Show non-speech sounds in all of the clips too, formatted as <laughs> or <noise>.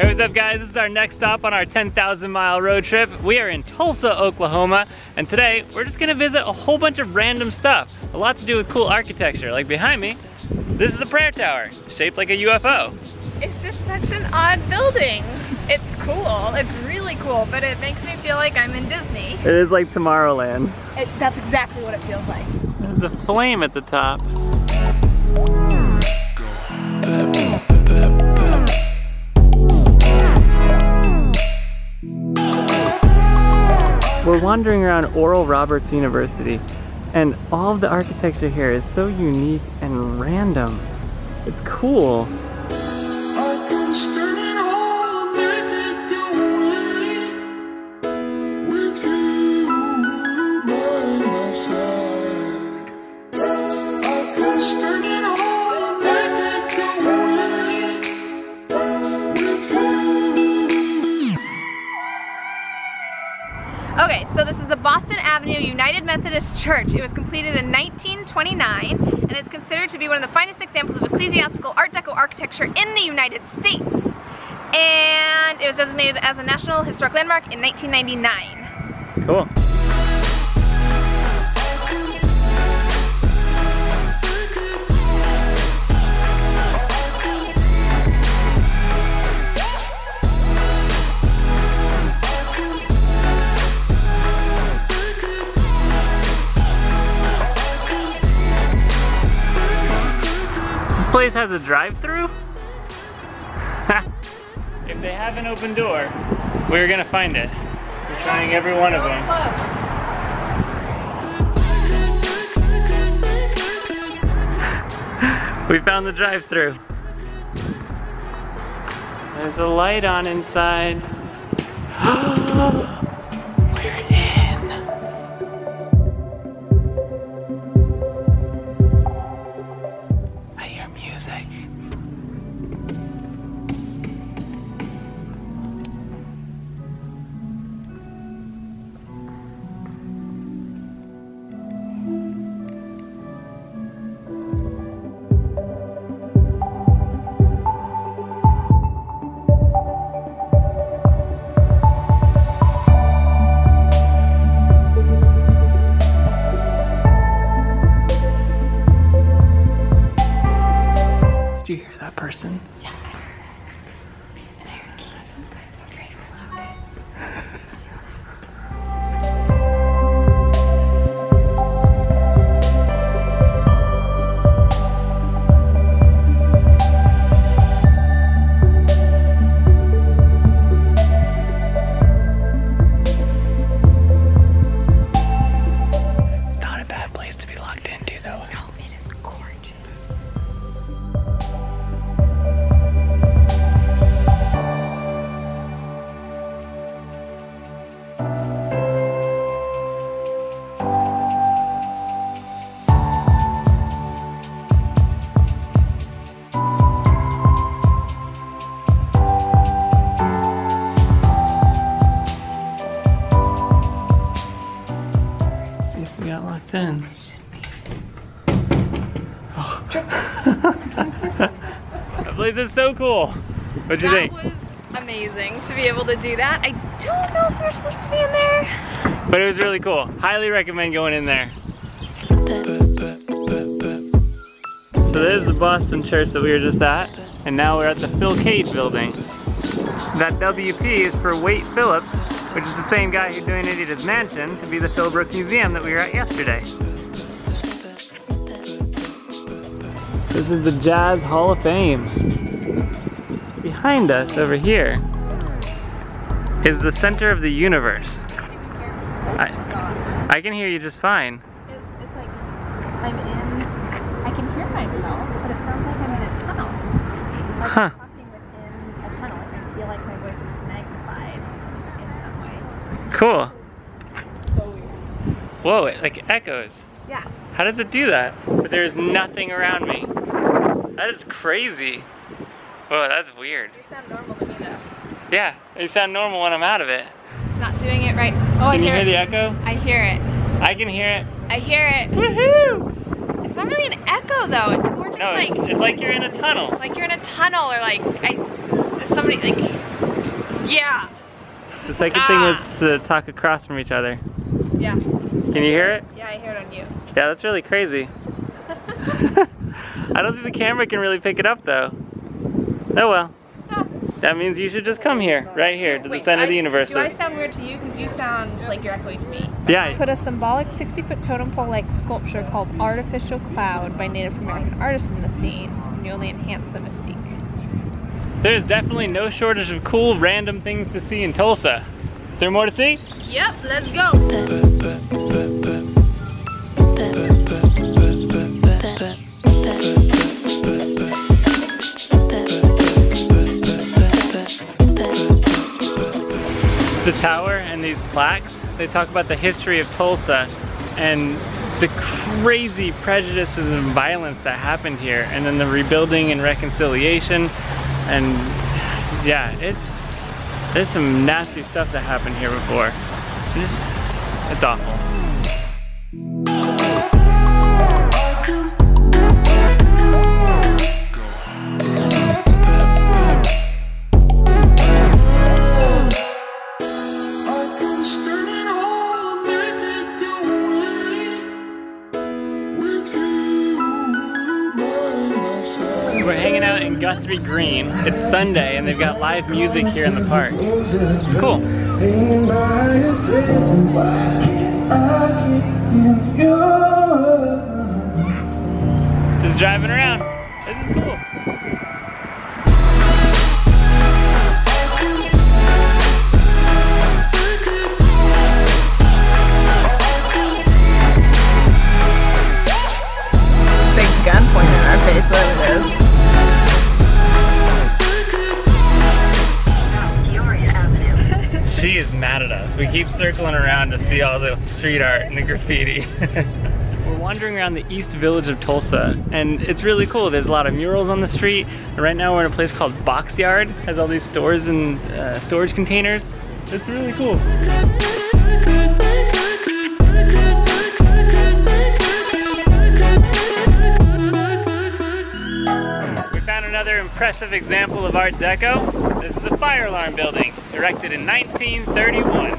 Hey, what's up guys? This is our next stop on our 10,000 mile road trip. We are in Tulsa, Oklahoma, and today we're just gonna visit a whole bunch of random stuff. A lot to do with cool architecture. Like behind me, this is a prayer tower, shaped like a UFO. It's just such an odd building. It's cool, it's really cool, but it makes me feel like I'm in Disney. It is like Tomorrowland. It, that's exactly what it feels like. There's a flame at the top. We're wandering around Oral Roberts University and all of the architecture here is so unique and random. It's cool. Methodist Church. It was completed in 1929 and it's considered to be one of the finest examples of ecclesiastical Art Deco architecture in the United States. And it was designated as a National Historic Landmark in 1999. Cool. Place has a drive-through? if they have an open door, we're gonna find it. We're trying every one of them. <laughs> We found the drive-through. There's a light on inside. <gasps> <gasps> <gasps> that person? Not in. Oh. that place is so cool. What'd you that think? was amazing to be able to do that. I don't know if we're supposed to be in there. But it was really cool. Highly recommend going in there. So there's the Boston church that we were just at, and now we're at the Philcade building. That WP is for Waite Phillips, which is the same guy who donated his mansion to be the Philbrook Museum that we were at yesterday. This is the Jazz Hall of Fame. Behind us over here is the center of the universe. I, I can hear you just fine. It, it's like I'm in. I can hear myself, but it sounds like I'm in a tunnel. Like Huh. I'm talking within a tunnel. Like I feel like my voice is magnified in some way. Cool. So weird. Whoa, it like echoes. Yeah. How does it do that? But there's nothing around me. That is crazy. Whoa, that's weird. You sound normal to me though. Yeah, you sound normal when I'm out of it. It's not doing it right. Oh, I Can you hear hear the echo? I hear it. I can hear it. I hear it. Woohoo! It's not really an echo though. It's more just No, like it's, it's like you're in a tunnel. like you're in a tunnel or like I somebody like, yeah, The second thing Ah. was to talk across from each other. yeah, Can you hear it? yeah. I hear it on you. Yeah, that's really crazy. <laughs> <laughs> I don't think the camera can really pick it up though. Oh well. Ah. That means you should just come here, right here, to the center do of the universe. Do I sound weird to you? Because you sound like you're echoing to me. Yeah, Put a symbolic 60 foot totem pole like sculpture called Artificial Cloud by Native American artists in the scene, and you only enhance the mystique. There's definitely no shortage of cool random things to see in Tulsa. Is there more to see? Yep, let's go. the tower and these plaques, they talk about the history of Tulsa and the crazy prejudices and violence that happened here, and then the rebuilding and reconciliation. And yeah, it's there's some nasty stuff that happened here before. Just it's awful. We're hanging out in Guthrie Green. It's Sunday and they've got live music here in the park. It's cool. Just driving around. This is cool. Mad at us. We keep circling around to see all the street art and the graffiti. <laughs> We're wandering around the East Village of Tulsa, and it's really cool. There's a lot of murals on the street. Right now we're in a place called Boxyard. has all these stores and uh, storage containers. It's really cool. We found another impressive example of Art Deco. This is the fire alarm building, erected in 1931.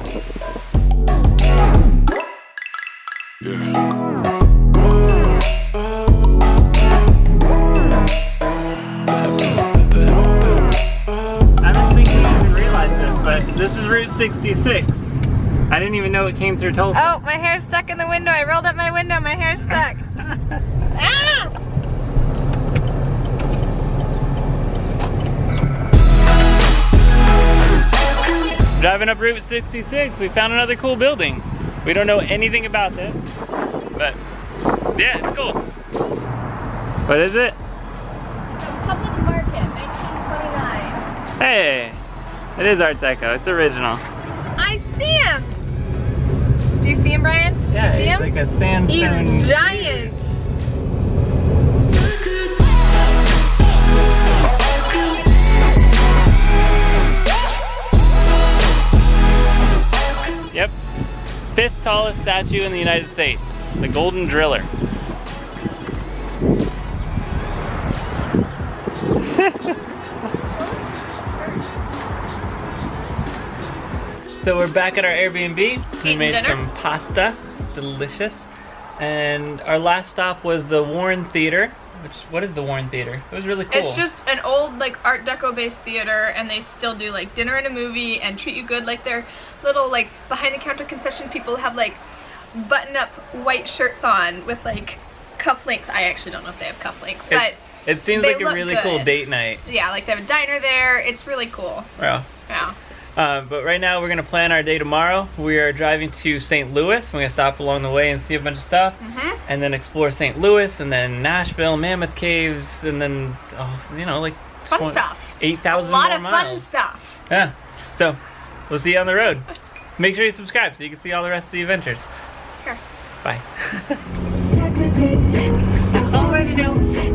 I don't think you even realized this, but this is Route 66. I didn't even know it came through Tulsa. Oh, my hair's stuck in the window. I rolled up my window. My hair's stuck. <laughs> Driving up Route 66, we found another cool building. We don't know anything about this, but yeah, it's cool. What is it? Public Market, 1929. Hey, it is Art Deco. It's original. I see him. Do you see him, Brian? Do you see him? like a sandstone. He's giant. Fifth tallest statue in the United States, the Golden Driller. <laughs> so we're back at our Airbnb. We made dinner. some pasta. It's delicious. And our last stop was the Warren Theater. Which what is the Warren Theater? It was really cool. It's just an old like Art Deco based theater, and they still do like dinner and a movie and treat you good. Like their little like behind the counter concession people have like button up white shirts on with like cufflinks. I actually don't know if they have cufflinks, but It, it seems like a really cool date night. yeah, like they have a diner there. It's really cool. Wow. Yeah. Uh, but right now we're gonna plan our day tomorrow. We are driving to St. Louis. We're gonna stop along the way and see a bunch of stuff, Mhm. and then explore St. Louis, and then Nashville, Mammoth Caves, and then oh, you know like Fun twen- stuff. Eight A lot more of fun miles. stuff. Yeah. So we'll see you on the road. Make sure you subscribe so you can see all the rest of the adventures. Here. Bye. <laughs> Already know.